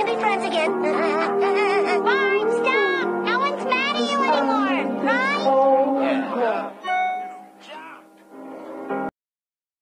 can be friends again.